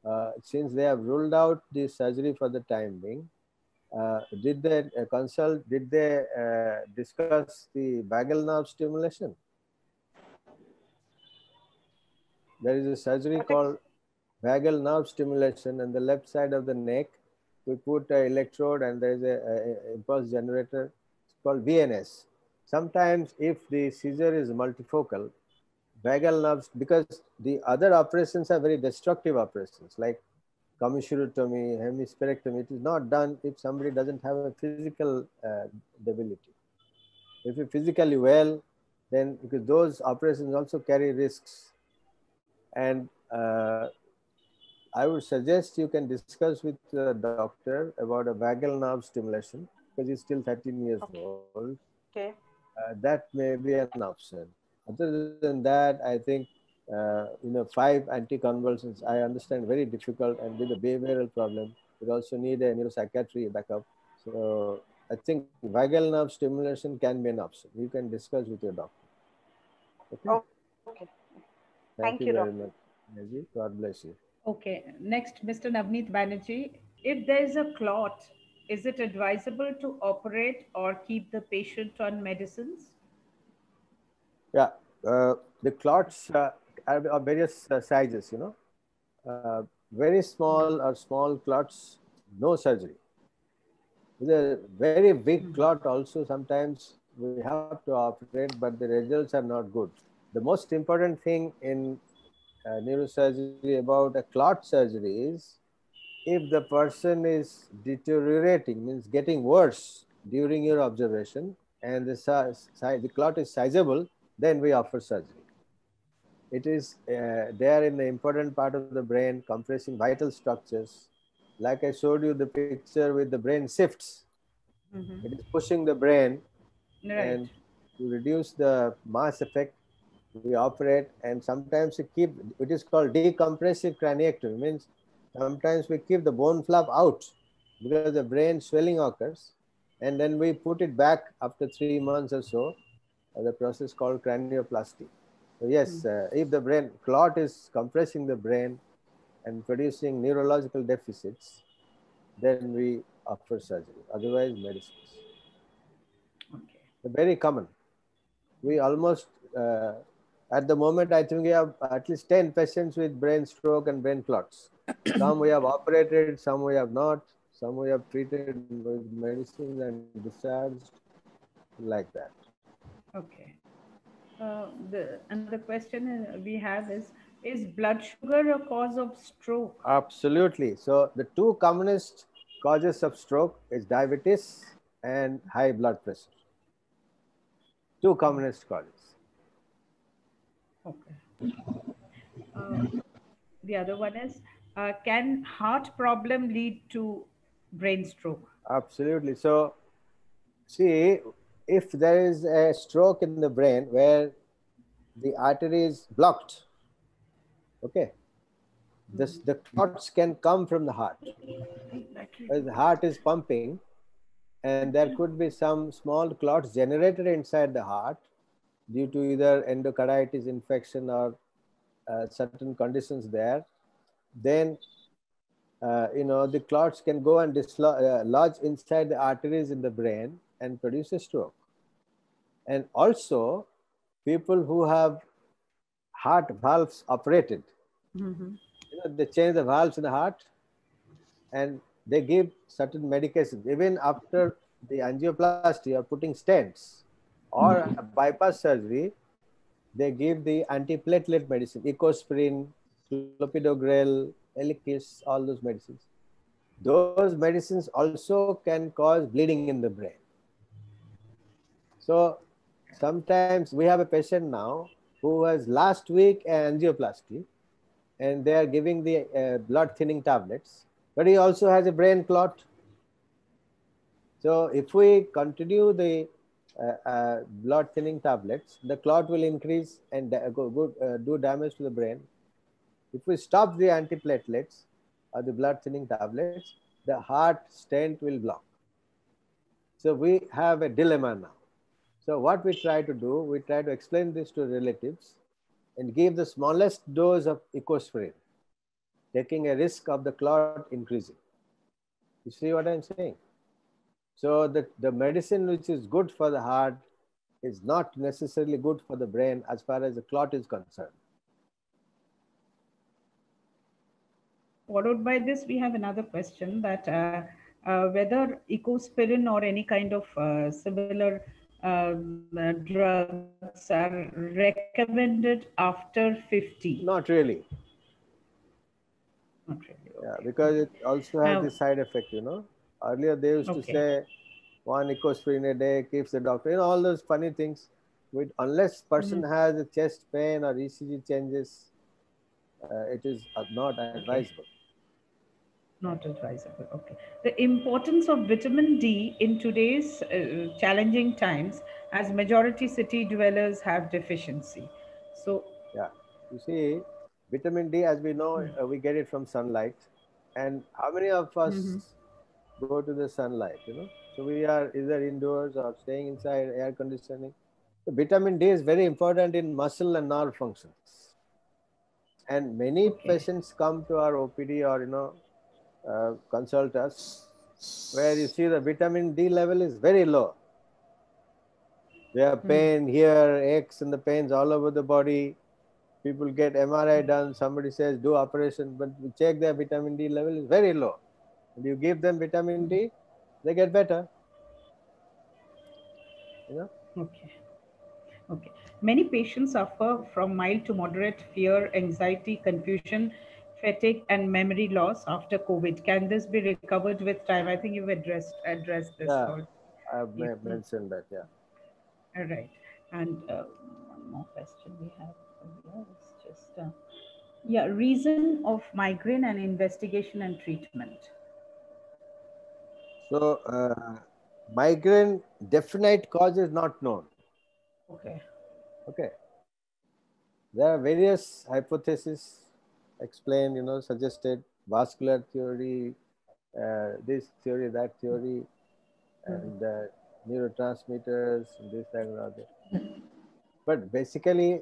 Speaker 3: Uh, since they have ruled out the surgery for the time being, uh, did they uh, consult, did they uh, discuss the vagal nerve stimulation? There is a surgery
Speaker 5: What
Speaker 3: called vagal nerve stimulation on the left side of the neck. We put an electrode and there is a, a- a impulse generator. It's called VNS. Sometimes if the seizure is multifocal, vagal nerves, because the other operations are very destructive operations like commissurotomy, hemispherectomy. It is not done if somebody doesn't have a physical uh, debility. If you're physically well, then because those operations also carry risks. And uh, I would suggest you can discuss with the doctor about a vagal nerve stimulation because he's still 13 years
Speaker 5: Okay.
Speaker 3: old.
Speaker 5: Okay.
Speaker 3: Uh, that may be an option. Other than that, I think uh, you know five anticonvulsants. I understand very difficult, and with a behavioral problem, we also need a neuropsychiatry backup. So I think vagal nerve stimulation can be an option. You can discuss with your doctor. Okay.
Speaker 5: Oh, okay.
Speaker 3: Thank,
Speaker 5: thank
Speaker 3: you
Speaker 5: you,
Speaker 3: very
Speaker 5: doctor.
Speaker 3: much. God bless you.
Speaker 2: Okay, next, Mr. Navneet Banerjee. If there is a clot, is it advisable to operate or keep the patient on medicines?
Speaker 3: Yeah, uh, the clots uh, are of various uh, sizes, you know. Uh, very small or small clots, no surgery. With a very big clot also sometimes we have to operate, but the results are not good. The most important thing in uh, neurosurgery about a clot surgery is if the person is deteriorating, means getting worse during your observation, and the, size, the clot is sizable, then we offer surgery. It is uh, there in the important part of the brain, compressing vital structures. Like I showed you the picture with the brain shifts,
Speaker 2: Mhm.
Speaker 3: it is pushing the brain
Speaker 2: Right.
Speaker 3: and to reduce the mass effect, we operate and sometimes we keep, it is called decompressive craniectomy, means sometimes we keep the bone flap out because the brain swelling occurs and then we put it back after three months or so, uh, the process called cranioplasty. So yes, uh, if the brain clot is compressing the brain and producing neurological deficits, then we offer surgery, otherwise medicines.
Speaker 2: Okay.
Speaker 3: Very common. We almost, uh, at the moment, I think we have at least 10 patients with brain stroke and brain clots. some we have operated, some we have not, some we have treated with medicine and discharged, like that.
Speaker 2: Okay. Uh, the another question uh, we have is: Is blood sugar a cause of stroke?
Speaker 3: Absolutely. So the two commonest causes of stroke is diabetes and high blood pressure. Two commonest causes.
Speaker 2: Okay. Uh, the other one is: uh, Can heart problem lead to brain stroke?
Speaker 3: Absolutely. So, see, if there is a stroke in the brain where the artery is blocked, okay, this the clots can come from the heart. The heart is pumping, and there could be some small clots generated inside the heart due to either endocarditis infection or uh, certain conditions there. Then uh, you know, the clots can go and dislo- uh, lodge inside the arteries in the brain and produce a stroke. And also, people who have heart valves operated,
Speaker 2: Mhm.
Speaker 3: you know, they change the valves in the heart and they give certain medications. Even after the angioplasty or putting stents or a bypass surgery, they give the antiplatelet medicine, ecosprin, clopidogrel, Eliquis, all those medicines. those medicines also can cause bleeding in the brain. So sometimes we have a patient now who has last week angioplasty and they are giving the uh, blood thinning tablets, but he also has a brain clot. So if we continue the Uh, uh, blood thinning tablets, the clot will increase and go, go, uh, do damage to the brain. If we stop the antiplatelets or the blood thinning tablets, the heart stent will block. So we have a dilemma now. So what we try to do, we try to explain this to relatives and give the smallest dose of ecosprin, taking a risk of the clot increasing. You see what I'm saying? So the, the medicine which is good for the heart is not necessarily good for the brain as far as the clot is concerned.
Speaker 2: Followed by this, we have another question that uh, uh, whether ecosprin or any kind of uh, similar um, uh, drugs are recommended after 50?
Speaker 3: Not really.
Speaker 2: Not really.
Speaker 3: Yeah, because it also has
Speaker 2: Now-
Speaker 3: the side effect, you know. Earlier they used to say one ecosprin a day keeps the doctor, you know, all those funny things. With unless person
Speaker 2: Mm-hmm.
Speaker 3: has a chest pain or ECG changes, uh, it is not advisable.
Speaker 2: Not advisable. Okay. The importance of vitamin D in today's uh, challenging times, as majority city dwellers have deficiency. So,
Speaker 3: Yeah, you see, vitamin D, as we know,
Speaker 2: Hmm.
Speaker 3: uh, we get it from sunlight. And how many of us
Speaker 2: Mhm.
Speaker 3: Go to the sunlight? You know, so we are either indoors or staying inside, air conditioning. The vitamin D is very important in muscle and nerve functions. And many
Speaker 2: Okay.
Speaker 3: patients come to our OPD or you know uh, consult us, where you see the vitamin D level is very low. They have
Speaker 2: Hmm.
Speaker 3: pain here, aches and the pains all over the body. People get MRI done. Somebody says do operation, but we check their vitamin D level is very low. And you give them vitamin D, they get better. You know.
Speaker 2: okay. Okay. Many patients suffer from mild to moderate fear, anxiety, confusion, fatigue, and memory loss after COVID. Can this be recovered with time? I think you've addressed addressed this.
Speaker 3: Yeah. I've
Speaker 2: Mhm.
Speaker 3: mentioned that. Yeah.
Speaker 2: All right. And uh, one more question we have here is just, uh, yeah, reason of migraine and investigation and treatment.
Speaker 3: So uh, migraine definite cause is not known.
Speaker 2: Okay.
Speaker 3: Okay. There are various hypotheses explained, you know, suggested vascular theory, uh, this theory, that theory, and uh, neurotransmitters, this and other. But basically,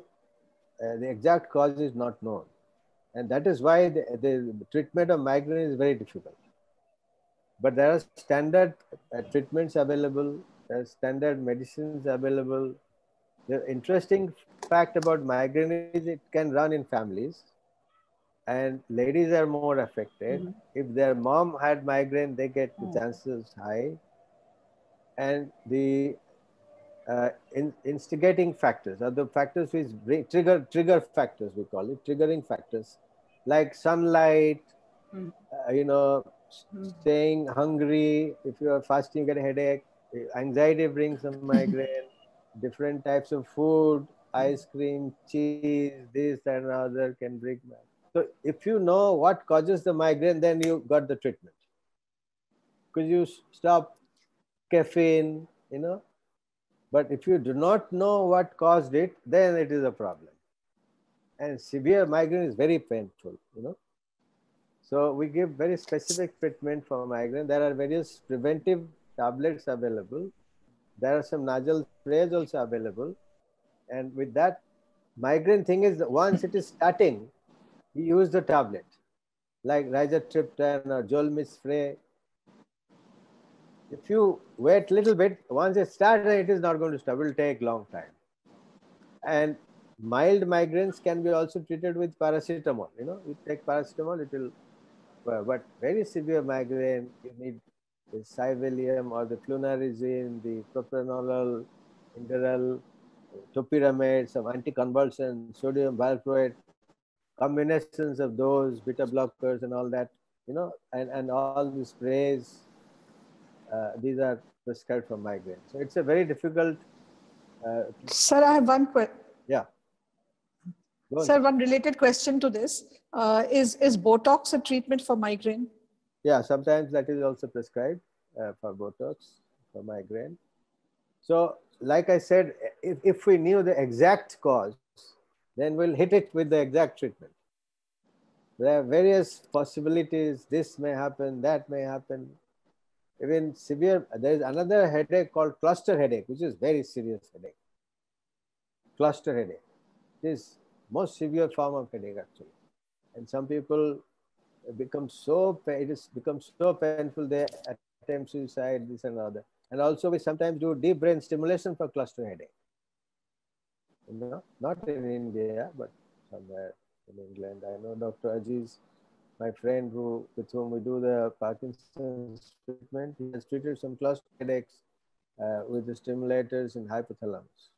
Speaker 3: uh, the exact cause is not known. And that is why the, the treatment of migraine is very difficult. But there are standard uh, treatments available, there are standard medicines available. The interesting fact about migraine is it can run in families, and ladies are more affected.
Speaker 2: Mhm.
Speaker 3: If their mom had migraine, they get the
Speaker 2: Oh.
Speaker 3: chances high. And the uh, in, instigating factors are the factors which bring, trigger trigger factors we call it triggering factors like sunlight
Speaker 2: Mm.
Speaker 3: uh, you know
Speaker 2: Mm.
Speaker 3: Staying hungry if you are fasting you get a headache anxiety brings a migraine different types of food ice cream cheese this and other can bring migraine. so if you know what causes the migraine then you got the treatment because you stop caffeine you know but if you do not know what caused it, then it is a problem. And severe migraine is very painful, you know. So we give very specific treatment for migraine. There are various preventive tablets available. There are some nasal sprays also available. And with that, migraine thing is that once it is starting, you use the tablet like rizatriptan or Zolmist spray if you wait a little bit, once it starts, it is not going to stop. It will take long time. And mild migraines can be also treated with paracetamol. You know, you take paracetamol, it will. But very severe migraine, you need the Sibelium or the flunarizine, the propranolol, Inderal, topiramate, some anticonvulsant, sodium valproate, combinations of those, beta blockers and all that. you know, and, and all these sprays, uh, these are prescribed for migraine. So it's a very difficult. Uh,
Speaker 6: Sir, I have one question.
Speaker 3: Yeah. On.
Speaker 6: Sir, one related question to this. Uh, is, is Botox a treatment for migraine?
Speaker 3: Yeah, sometimes that is also prescribed uh, for Botox, for migraine. So, like I said, if, if we knew the exact cause, then we'll hit it with the exact treatment. There are various possibilities. This may happen, that may happen. Even severe, there is another headache called cluster headache, which is very serious headache. Cluster headache. It is most severe form of headache actually. And some people become so, it is becomes so painful, they attempt suicide, this and other. And also we sometimes do deep brain stimulation for cluster headache. You know, not in India, but somewhere in England. I know Dr. Aziz, my friend who with whom we do the Parkinson's treatment, he has treated some cluster headaches uh, with the stimulators in hypothalamus.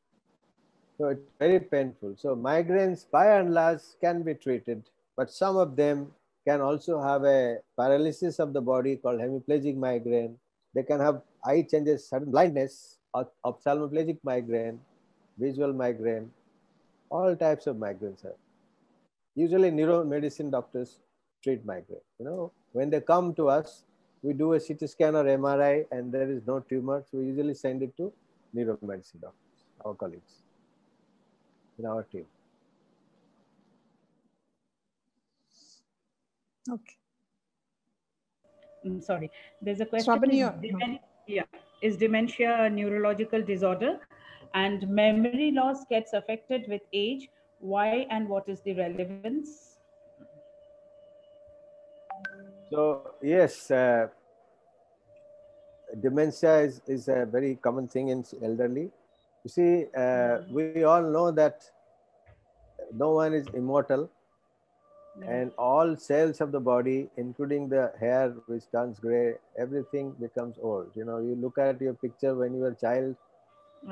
Speaker 3: So it's very painful. So migraines by and large can be treated, but some of them can also have a paralysis of the body called hemiplegic migraine. They can have eye changes, sudden blindness, op- ophthalmoplegic migraine, visual migraine, all types of migraines are. Usually neuromedicine doctors treat migraine. You know, when they come to us, we do a CT scan or MRI and there is no tumor. So we usually send it to neuromedicine doctors, our colleagues in our team.
Speaker 6: Okay.
Speaker 2: Mm, sorry. There's a question.
Speaker 6: Shravani,
Speaker 2: is,
Speaker 6: you're-
Speaker 2: demen- yeah. is dementia a neurological disorder? And memory loss gets affected with age. Why and what is the relevance?
Speaker 3: So yes, uh, dementia is, is a very common thing in elderly. You see, uh, we all know that no one is immortal and all cells of the body, including the hair which turns gray, everything becomes old. You know, you look at your picture when you were a child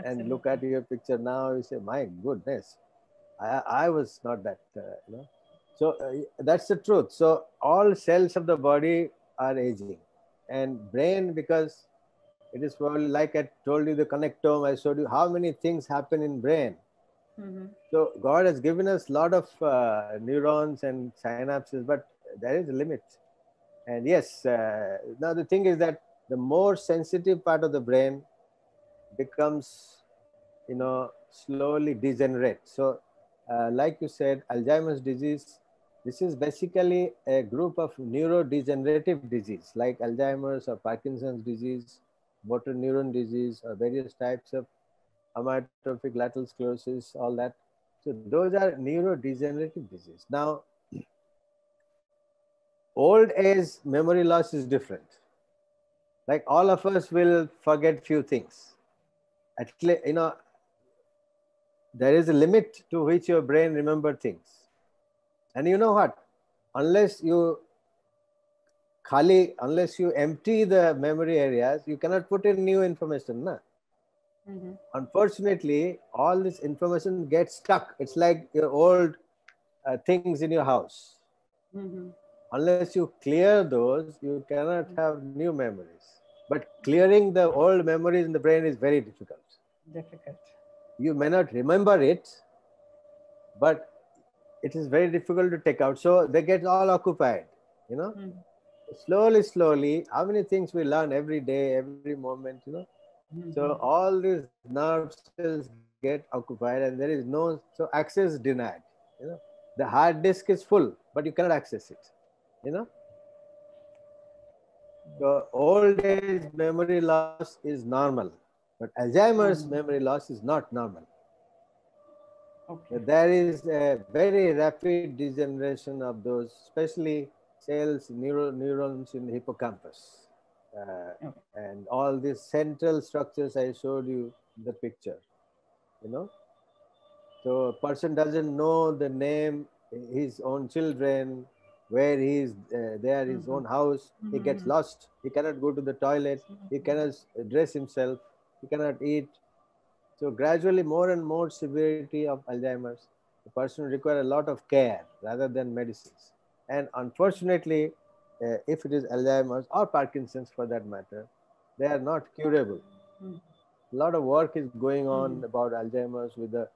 Speaker 3: and look at your picture now, you say, my goodness, I, I was not that, uh, you know. So uh, that's the truth. So all cells of the body are aging, and brain because it is probably like I told you the connectome. I showed you how many things happen in brain.
Speaker 2: Mhm.
Speaker 3: So God has given us a lot of uh, neurons and synapses, but there is a limit. And yes, uh, now the thing is that the more sensitive part of the brain becomes, you know, slowly degenerate. So, uh, like you said, Alzheimer's disease, this is basically a group of neurodegenerative disease like Alzheimer's or Parkinson's disease, motor neuron disease, or various types of amyotrophic lateral sclerosis, all that. So those are neurodegenerative disease. Now, old age memory loss is different. Like all of us will forget few things. At least, you know, there is a limit to which your brain remember things. And you know what? Unless you khali, unless you empty the memory areas, you cannot put in new information. Na?
Speaker 2: Mhm.
Speaker 3: unfortunately, all this information gets stuck. It's like your old uh, things in your house.
Speaker 2: Mhm.
Speaker 3: Unless you clear those, you cannot have new memories. But clearing the old memories in the brain is very difficult.
Speaker 2: Difficult.
Speaker 3: You may not remember it, but it is very difficult to take out. So they get all occupied, you know.
Speaker 2: Mhm.
Speaker 3: Slowly, slowly, how many things we learn every day, every moment, you know. So all these nerve cells get occupied and there is no, so access denied, you know. The hard disk is full, but you cannot access it, you know. So old age memory loss is normal, but Alzheimer's
Speaker 2: Mhm.
Speaker 3: memory loss is not normal.
Speaker 2: Okay.
Speaker 3: There is a very rapid degeneration of those, especially cells, neuro, neurons in the hippocampus. Uh,
Speaker 2: Okay.
Speaker 3: and all these central structures I showed you in the picture, you know. So a person doesn't know the name, his own children, where he is uh, there, his
Speaker 2: Mhm.
Speaker 3: own house. He gets
Speaker 2: Mhm.
Speaker 3: lost. He cannot go to the toilet. He cannot dress himself. He cannot eat. So gradually, more and more severity of Alzheimer's. The person require a lot of care rather than medicines. And unfortunately, uh, if it is Alzheimer's or Parkinson's for that matter, they are not curable.
Speaker 2: Mm.
Speaker 3: A lot of work is going on
Speaker 2: Mm.
Speaker 3: about Alzheimer's with the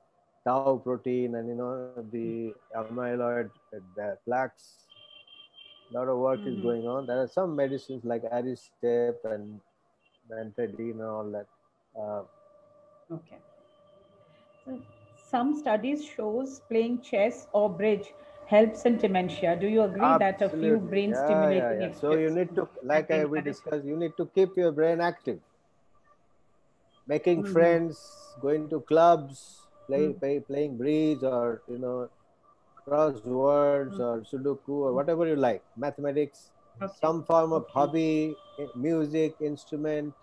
Speaker 3: tau protein and you know the amyloid uh, the plaques. A lot of work is
Speaker 2: Mhm.
Speaker 3: going on. There are some medicines like Aricept and Bantadine and all that. Uh,
Speaker 2: Okay. So some studies shows playing chess or bridge helps in dementia. Do you agree that a few brain
Speaker 3: Yeah,
Speaker 2: stimulating
Speaker 3: yeah, yeah. So you need to, like I, we discussed, you need to keep your brain active. Making
Speaker 2: Mhm.
Speaker 3: friends, going to clubs, play,
Speaker 2: Mm.
Speaker 3: play, playing bridge or you know, crosswords
Speaker 2: Mm.
Speaker 3: or Sudoku or whatever you like, mathematics,
Speaker 2: Okay.
Speaker 3: some form of
Speaker 2: Okay.
Speaker 3: hobby, music, instrument,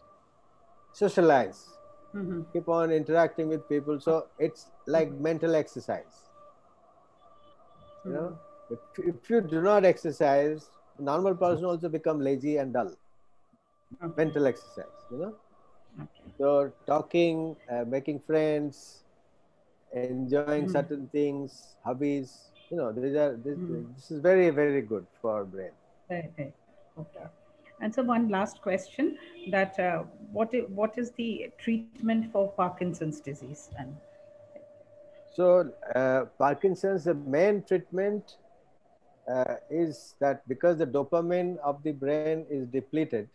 Speaker 3: socialize.
Speaker 2: Mhm.
Speaker 3: Keep on interacting with people. So it's like mental exercise. You know, if, if you do not exercise, normal person also become lazy and dull.
Speaker 2: Okay.
Speaker 3: Mental exercise, you know.
Speaker 2: Okay.
Speaker 3: So talking, uh, making friends, enjoying
Speaker 2: Mhm.
Speaker 3: certain things, hobbies, you know, these are this,
Speaker 2: Mhm.
Speaker 3: this is very very good for brain.
Speaker 2: Very. Okay. And so one last question that uh, what is, what is the treatment for Parkinson's disease? And
Speaker 3: So uh, Parkinson's, the main treatment uh, is that because the dopamine of the brain is depleted,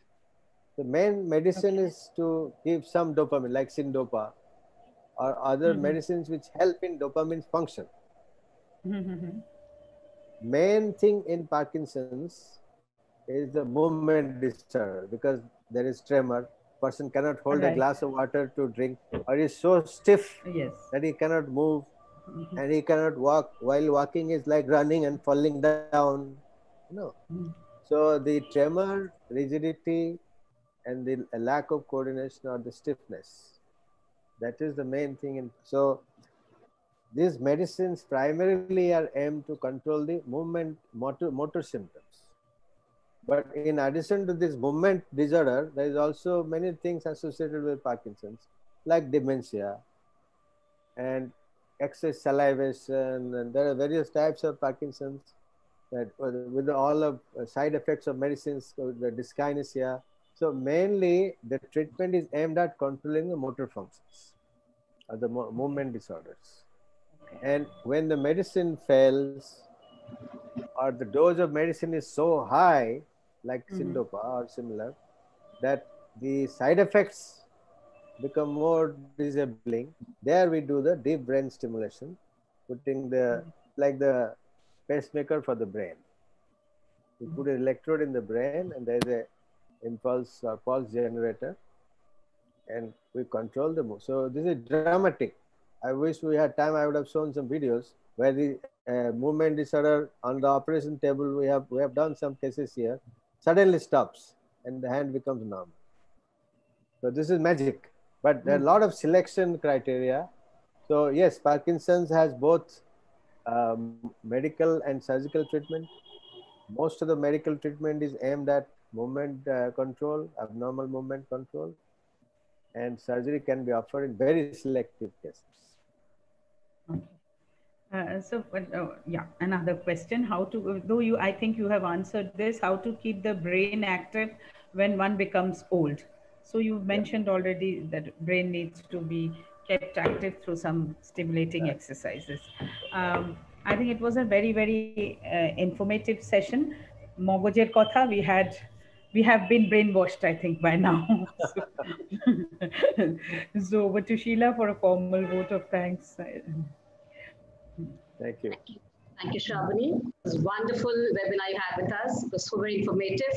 Speaker 3: the main medicine
Speaker 2: Okay.
Speaker 3: is to give some dopamine, like Syndopa, or other
Speaker 2: Mhm.
Speaker 3: medicines which help in dopamine function.
Speaker 2: Mhm.
Speaker 3: Main thing in Parkinson's is the movement disorder because there is tremor. Person cannot hold a glass of water to drink, or is so stiff
Speaker 2: yes.
Speaker 3: that he cannot move
Speaker 2: Mhm.
Speaker 3: and he cannot walk. While walking is like running and falling down. You know.
Speaker 2: Mhm.
Speaker 3: So the tremor, rigidity, and the lack of coordination or the stiffness. That is the main thing. In, so these medicines primarily are aimed to control the movement motor, motor symptoms. But in addition to this movement disorder, there is also many things associated with Parkinson's, like dementia and excess salivation, and there are various types of Parkinson's that with all of uh, side effects of medicines, uh, the dyskinesia. So mainly the treatment is aimed at controlling the motor functions or the movement disorders. And when the medicine fails or the dose of medicine is so high, like
Speaker 2: Mhm.
Speaker 3: Syndopa or similar, that the side effects become more disabling. There we do the deep brain stimulation, putting the like the pacemaker for the brain. We put an electrode in the brain and there's a impulse or pulse generator and we control the move. So this is dramatic. I wish we had time. I would have shown some videos where the uh, movement disorder on the operation table. We have we have done some cases here. Suddenly stops and the hand becomes normal. So this is magic. But there are a lot of selection criteria. So yes, Parkinson's has both um, medical and surgical treatment. Most of the medical treatment is aimed at movement uh, control, abnormal movement control, and surgery can be offered in very selective cases.
Speaker 2: Okay. Uh, so, uh, yeah, another question: How to? Though you, I think you have answered this. How to keep the brain active when one becomes old? So you mentioned already that brain needs to be kept active through some stimulating
Speaker 3: Right.
Speaker 2: exercises. Um, I think it was a very, very uh, informative session. Mogojer Kotha, we had, we have been brainwashed, I think, by now. so, so over to Sheila for a formal vote of thanks.
Speaker 3: Thank you.
Speaker 7: Thank you, Shravani. It was a wonderful webinar you had with us. It was so very informative.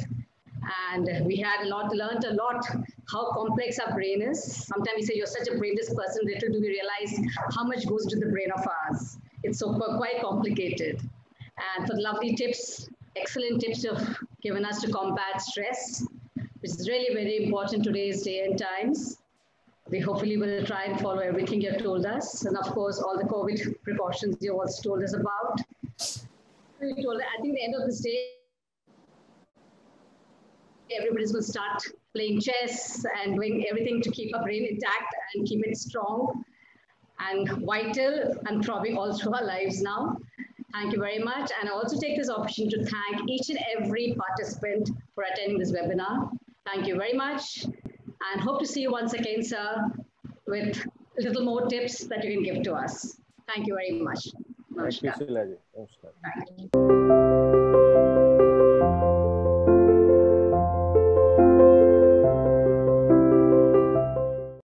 Speaker 7: And we had a lot, learned a lot how complex our brain is. Sometimes we say you're such a brainless person, little do we realize how much goes to the brain of ours. It's so quite complicated. And for the lovely tips, excellent tips you've given us to combat stress, which is really very important today's day and times. We hopefully will try and follow everything you have told us. And of course, all the COVID precautions you also told us about. We told, I think the end of this day, everybody's going to start playing chess and doing everything to keep our brain intact and keep it strong and vital and throbbing all through our lives now. Thank you very much. And I also take this opportunity to thank each and every participant for attending this webinar. Thank you very much and hope to see you once again, sir, with a little more tips that you can give to us. Thank you very much.
Speaker 3: Shilaji. Thank you.